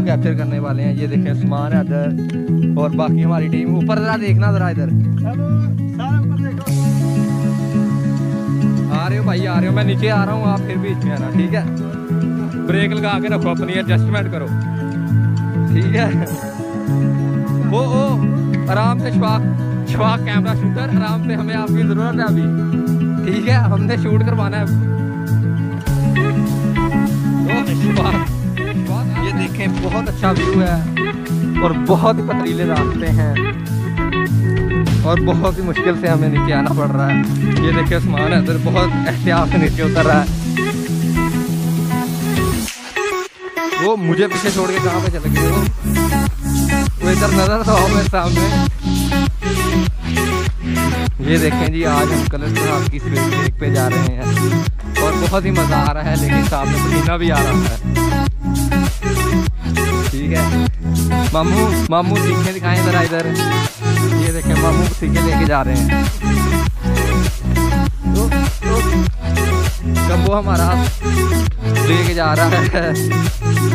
Capture करने वाले हैं। ये देखें सामान है इधर। और बाकी हमारी टीम ऊपर जरा देखना जरा इधर। आ रहे हो भाई, आ रहे हो। मैं नीचे आ रहा हूँ, आप फिर बीच में आना ठीक है? ब्रेक लगा के रखो अपनी एडजस्टमेंट करो। ठीक है? ओ ओ, आराम से शवाक शवाक कैमरा शूटर आराम से हमें आपकी ज़रूरत है अभी। ठीक है, हमने शूट करवाना है। देखें, बहुत अच्छा व्यू है और बहुत ही पथरीले रास्ते हैं और बहुत ही मुश्किल से हमें नीचे आना पड़ रहा है। ये देखिए, आसमान है बहुत एहतियात से नीचे उतर रहा है। वो मुझे पीछे छोड़ के कहाँ पे चले गए? वो वो इधर नज़र तो आओ मेरे सामने। ये देखें जी, आज हम कलर साहब की स्पीड पे जा रहे हैं और बहुत ही मज़ा आ रहा है, लेकिन सामने पसीना भी आ रहा है। ठीक है? मामू मामू सीखे दिखाएँ जरा इधर। ये देखें मामू सीखे लेके जा रहे हैं। तो, तो, कब वो हमारा लेके जा रहा है?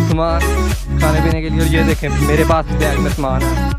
सामान खाने पीने के लिए। और ये देखें मेरे पास बैग में सामान है।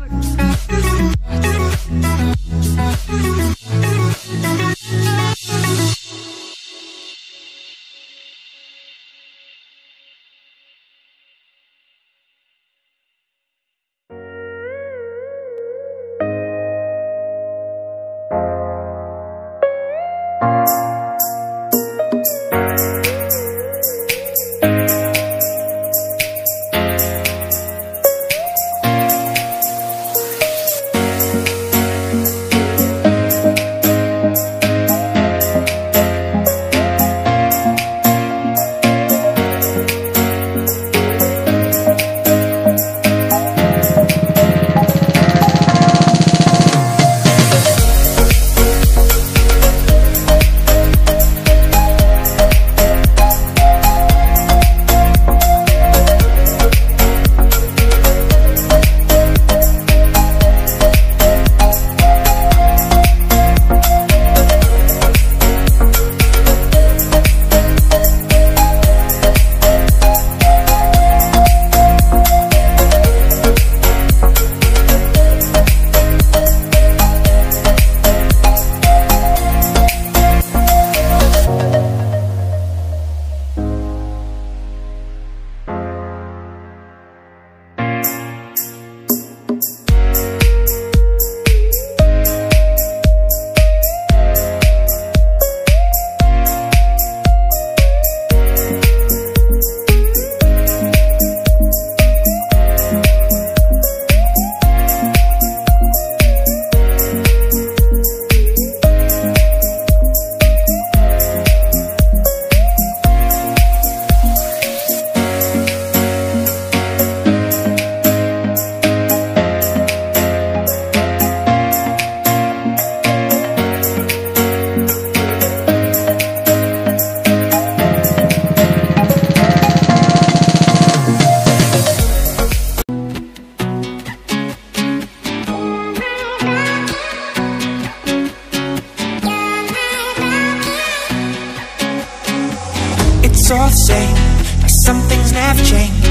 It's all the same. Like some things never change.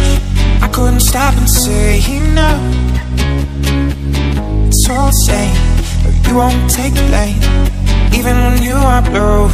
I couldn't stop and say no. It's all the same. But you won't take blame. Even when you are blowing